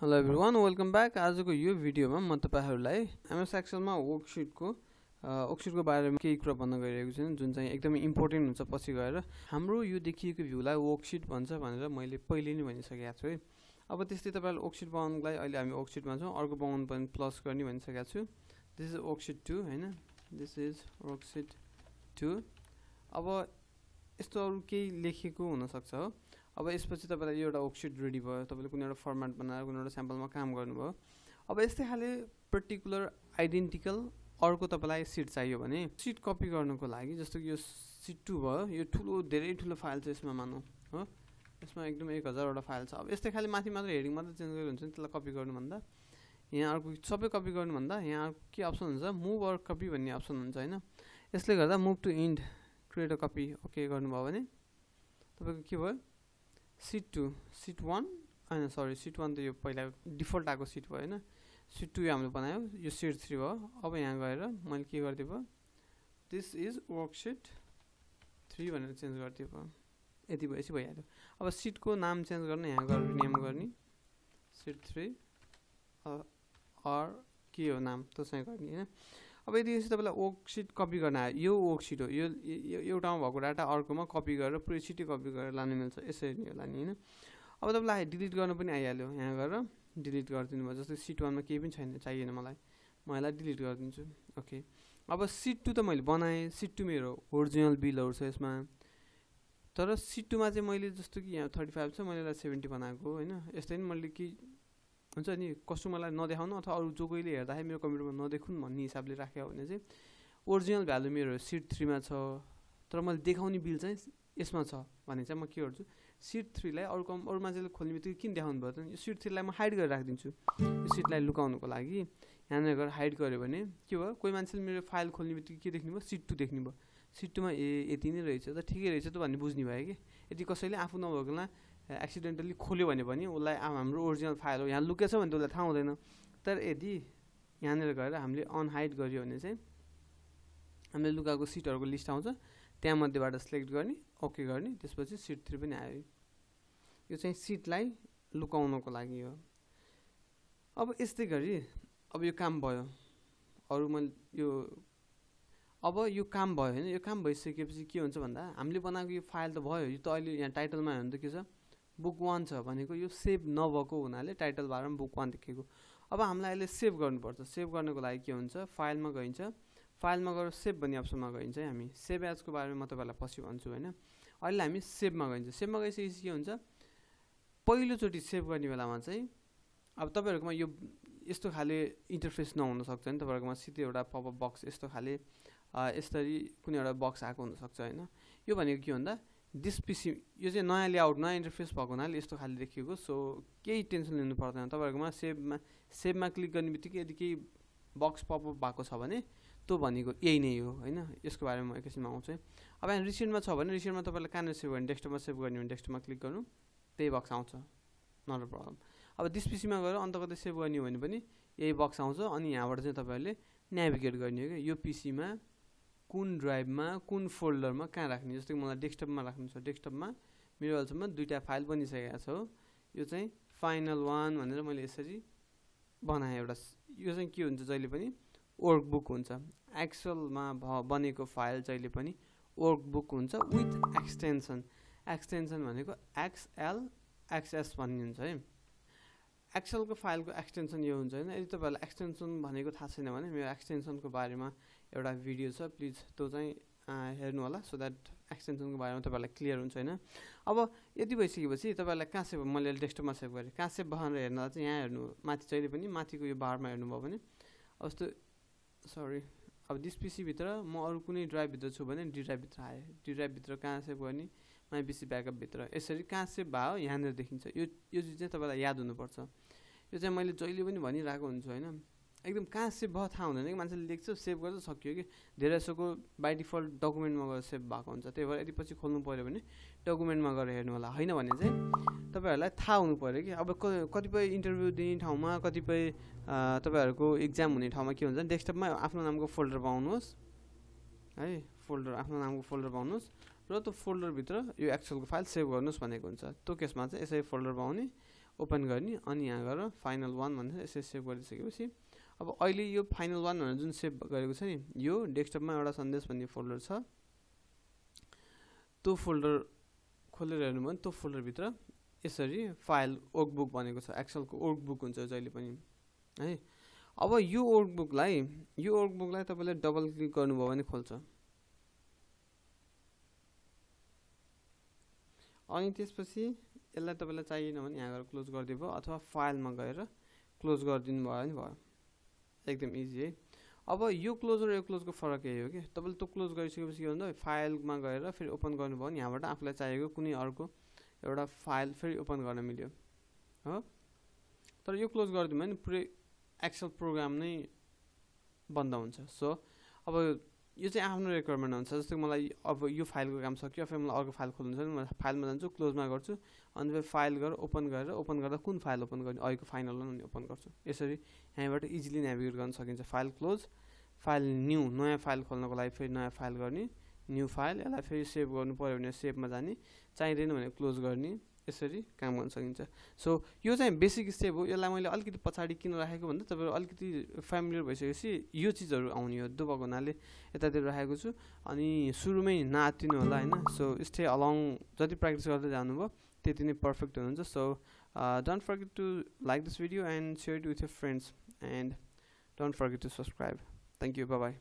Hello every welcome back आजको यो भिडियोमा म तपाईँहरूलाई एमएस एक्सलमा वर्कसिटको वर्कसिटको बारेमा केही कुरा भन्न गइरहेको छु। जुन चाहिँ एकदमै इम्पोर्टेन्ट हुन्छ पछि गएर। हाम्रो यो देखिएको भ्यूलाई वर्कसिट भन्छ भनेर मैले पहिले नै भनिसकेको छु है। अब त्यस्तै तपाईँहरूले वर्कसिट बनाउनुको लागि अहिले हामी वर्कसिटमा छौँ। अर्को बनाउनु पनि प्लस गर्ने भनिसकेको छु। दिस इज वर्कसिट टू होइन? दिस इज वर्कसिट टू अब यस्तो अरू केही लेखेको हुनसक्छ हो। अब यसपछि तपाईँलाई एउटा वर्कसिट रेडी भयो तपाईँले कुनै एउटा फर्मेट बनाएर कुनै एउटा स्याम्पलमा काम गर्नुभयो। अब यस्तै खाले पर्टिकुलर आइडेन्टिकल अर्को तपाईँलाई सिट चाहियो भने सिट कपी गर्नुको लागि जस्तो कि यो सिट टू भयो यो ठुलो धेरै ठुलो फाइल छ यसमा मानौँ हो? यसमा एकदम एक हजारवटा फाइल छ। अब यस्तै खालि माथि मात्र हेडिङ मात्रै चेन्ज गरेर हुन्छ नि त्यसलाई कपी गर्नुभन्दा यहाँ अर्को सबै कपी गर्नुभन्दा यहाँ के अप्सन हुन्छ? मुभ अर कपी भन्ने अप्सन हुन्छ होइन? यसले गर्दा move to end create a copy okay गर्नुभयो भने तपाईँको के भयो? सिट टू सिट वान होइन सरी सिट वान त यो पहिला डिफल्ट आएको सिट भयो होइन? सिट टू हामीले बनायो। यो सिट थ्री भयो। अब यहाँ गएर मैले के गरिदिएको भयो? दिस इज वर्कसिट थ्री भनेर चेन्ज गरिदिएको भयो। यति भएपछि भइहाल्यो। अब सिटको नाम चेन्ज गर्न यहाँ गएर नेम गर्ने। सिट थ्री अर के हो नाम? त्यो चाहिँ गर्ने होइन? अब यदि तपाईँलाई वर्कसिट कपी गर्न आयो यो वर्कसिट हो यो एउटामा भएको डाटा अर्कोमा कपी गरेर पुरै कपी गरेर लानु मिल्छ यसरी नै नि होइन? अब तपाईँलाई डिलिट गर्नु पनि आइहाल्यो यहाँ गएर डिलिट गरिदिनु भयो जस्तै सिट वानमा केही पनि छैन चाहिएन मलाई म यसलाई डिलिट गरिदिन्छु ओके अब सिट टू त मैले बनाएँ सिट टू मेरो ओरिजिनल बिलहरू छ यसमा तर सिट टूमा चाहिँ मैले जस्तो कि यहाँ थर्टी फाइभ छ मैले यसलाई सेभेन्टी बनाएको होइन? यस्तै मैले केही हुन्छ नि कस्टमरलाई नदेखाउनु अथवा अरू जो कोहीले हेर्दाखेरि मेरो कम्प्युटरमा नदेखुन् भन्ने हिसाबले राख्यो भने चाहिँ ओरिजिनल भ्यालु मेरो सिट थ्रीमा छ तर मैले देखाउने बिल चाहिँ यसमा छ भने चाहिँ म के गर्छु सिट थ्रीलाई अरू कम अरू मान्छेले खोल्ने बित्तिकै किन देखाउनु भयो त? यो सिट थ्रीलाई म हाइड गरेर राखिदिन्छु। यो सिटलाई लुकाउनुको लागि यहाँनिर गएर हाइड गऱ्यो भने के भयो? कोही मान्छेले मेरो फाइल खोल्ने बित्तिकै के देख्नु भयो सिट टू देख्नु भयो सिट टूमा ए यति नै रहेछ त ठिकै रहेछ त भन्ने बुझ्ने भयो कि? यदि कसैले आफू नभएकोमा एक्सिडेन्टली खोल्यो भने पनि उसलाई हाम्रो ओरिजिनल फाइल हो। यहाँ लुकेछ भने त उसलाई थाहा हुँदैन। तर यदि यहाँनिर गएर हामीले अनहाइड गऱ्यो भने चाहिँ हामीले लुकाएको सिटहरूको लिस्ट आउँछ। त्यहाँ मध्येबाट सिलेक्ट गर्ने ओके गर्ने। त्यसपछि सिट थ्री पनि आयो। यो चाहिँ सिटलाई लुकाउनको लागि हो। अब यस्तै गरी अब यो काम भयो। अरू मैले यो अब यो काम भयो होइन। यो काम भइसकेपछि के हुन्छ भन्दा हामीले बनाएको यो फाइल त भयो। यो त अहिले यहाँ टाइटलमा हो भने त के छ? बुक वान छ भनेको यो सेभ नभएको हुनाले टाइटल बार पनि बुक वान देखेको। अब हामीलाई अहिले सेभ गर्नुपर्छ। सेभ गर्नुको लागि के हुन्छ? फाइलमा गइन्छ। फाइलमा गएर सेभ भन्ने अप्सनमा गइन्छ है हामी। सेभ एजको बारेमा म तपाईँलाई पछि भन्छु होइन। अहिले हामी सेभमा गइन्छ। सेभमा गइसकेपछि के हुन्छ? पहिलोचोटि सेभ गर्ने बेलामा चाहिँ अब तपाईँहरूकोमा यो यस्तो खाले इन्टरफेस नहुनसक्छ नि तपाईँहरूकोमा सिधै एउटा पपअप बक्स यस्तो खाले यसरी कुनै एउटा बक्स आएको हुनसक्छ होइन। यो भनेको के भन्दा दिस पिसी यो चाहिँ नयाँ लेआउट नयाँ इन्टरफेस भएको हुनाले यस्तो खाले देखिएको सो केही टेन्सन लिनु पर्दैन। तपाईँहरूकोमा सेभमा सेभमा क्लिक गर्ने बित्तिकै यदि केही बक्स पपअप भएको छ भने त्यो भनेको यही नै हो होइन? यसको बारेमा म एकैछिनमा आउँछु अब यहाँ रिसेन्टमा छ भने रिसेन्टमा तपाईँलाई कहाँनिर सेभ गर्ने डेस्कटपमा सेभ गर्ने भने डेस्कटपमा क्लिक गर्नु त्यही बक्स आउँछ नट अ प्रब्लम अब दिस पिसीमा गएर अन्त कतै सेभ गर्ने हो भने पनि यही बक्स आउँछ अनि यहाँबाट चाहिँ तपाईँहरूले नेभिगेट गर्ने हो क्या। यो पिसीमा कुन ड्राइभमा कुन फोल्डरमा कहाँ राख्ने? जस्तै मलाई डेस्कटपमा राख्नु छ डेस्कटपमा मेरो अहिलेसम्म दुइटा फाइल बनिसकेको छ यो चाहिँ फाइनल वान भनेर मैले यसरी बनाएँ एउटा यो चाहिँ के हुन्छ जहिले पनि वर्क बुक हुन्छ। एक्सलमा भ बनेको फाइल जहिले पनि वर्क बुक हुन्छ विथ एक्सटेन्सन एक्सटेन्सन भनेको एक्सएल एक्सएस भन्ने हुन्छ है। एक्सएलको फाइलको एक्सटेन्सन यो हुन्छ होइन। यदि तपाईँहरूलाई एक्सटेन्सन भनेको थाहा छैन भने मेरो एक्सटेन्सनको बारेमा एउटा भिडियो छ प्लिज त्यो चाहिँ हेर्नु होला सो द्याट एक्सटेन्सनको बारेमा तपाईँहरूलाई क्लियर हुन्छ होइन। अब यति भइसकेपछि तपाईँहरूलाई कहाँ सेभ मैले डेस्कटपमा सेभ गरेँ? कहाँ सेभ भनेर हेर्नलाई चाहिँ यहाँ हेर्नु माथि जहिले पनि माथिको यो बारमा हेर्नुभयो भने। जस्तो सरी अब डिस पिसीभित्र म अरू कुनै ड्राइभभित्र छु भने डी ड्राइभभित्र आएँ। डी ड्राइभभित्र कहाँ सेभ गर्ने? माई पिसी ब्याकअपभित्र यसरी कहाँ सेभ भयो? यहाँनिर देखिन्छ। यो यो चिज चाहिँ तपाईँलाई याद हुनुपर्छ। यो चाहिँ मैले जहिले पनि भनिरहेको हुन्छु होइन। एकदम कहाँ सेभ भयो थाहा हुँदैन। कि मान्छेले लेख्छ सेभ गर्छ सकियो कि? धेरै जसोको बाई डिफल्ट डकुमेन्टमा गएर सेभ भएको हुन्छ। त्यही भएर यदि पछि खोल्नु पऱ्यो भने डकुमेन्टमा गएर हेर्नु होला। होइन भने चाहिँ तपाईँहरूलाई थाहा हुनु पऱ्यो कि? अब कतिपय इन्टरभ्यू दिने ठाउँमा कतिपय तपाईँहरूको इक्जाम हुने ठाउँमा के हुन्छ डेस्कटपमा आफ्नो नामको फोल्डर पाउनुहोस्। है फोल्डर आफ्नो नामको फोल्डर पाउनुहोस् र त्यो फोल्डरभित्र यो एक्सएलको फाइल सेभ गर्नुहोस् भनेको हुन्छ। त्यो केसमा चाहिँ यसरी फोल्डर पाउने ओपन गर्ने अनि यहाँ गएर फाइनल वान भनेर यसरी सेभ गरिसकेपछि अब अहिले यो फाइनल वान भनेर जुन सेभ गरेको छ नि यो डेस्कटपमा एउटा सन्देश भन्ने फोल्डर छ। त्यो फोल्डर खोलेर हेर्नुभयो भने त्यो फोल्डरभित्र यसरी फाइल ओर्कबुक भनेको छ। एक्सलको ओर्कबुक हुन्छ जहिले पनि है। अब यो ओर्कबुकलाई यो ओर्कबुकलाई तपाईँले डबल क्लिक गर्नुभयो भने खोल्छ। अनि त्यसपछि यसलाई तपाईँलाई चाहिएन भने यहाँ गएर क्लोज गरिदिनु भयो अथवा फाइलमा गएर क्लोज गरिदिनु भयो भने भयो। एकदम इजी है। अब यो क्लोज र यो क्लोजको फरक यही हो कि तपाईँले त्यो क्लोज गरिसकेपछि के भन्दा फाइलमा गएर फेरि ओपन गर्नुभयो भने यहाँबाट आफूलाई चाहिएको कुनै अर्को एउटा फाइल फेरि ओपन गर्न मिल्यो हो? तर यो क्लोज गरिदियो भने पुरै एक्सेल प्रोग्राम नै बन्द हुन्छ। सो अब यो चाहिँ आफ्नो रिक्वायरमेन्ट हुन्छ जस्तै मलाई अब यो फाइलको काम सक्यो फेरि मलाई अर्को फाइल खोल्नु छ भने म फाइलमा जान्छु क्लोजमा गर्छु अनि फेरि फाइल गरेर ओपन गरेर ओपन गर्दा कुन फाइल ओपन गर्ने अहिलेको फाइनल अनि ओपन गर्छु। यसरी यहाँबाट इजिली नेभिगेट गर्न सकिन्छ। फाइल क्लोज फाइल न्यू नयाँ फाइल खोल्नको लागि फेरि नयाँ फाइल गर्ने न्यू फाइल यसलाई फेरि सेभ गर्नु पऱ्यो भने सेभमा जाने चाहिँदैन भने क्लोज गर्ने। यसरी काम गर्न सकिन्छ। सो यो चाहिँ बेसिक स्टेप हो। यसलाई मैले अलिकति पछाडि किन राखेको भन्दा तपाईँहरू अलिकति फ्यामिलियर भइसकेपछि यो चिजहरू आउने हो। भएको हुनाले यतातिर राखेको छु। अनि सुरुमै नआत्तिनु होला होइन? सो स्टे अलङ जति प्र्याक्टिस गर्दै जानुभयो त्यति नै पर्फेक्ट हुनुहुन्छ। So don't forget to like this video and share it with your friends and don't forget to subscribe thank you bye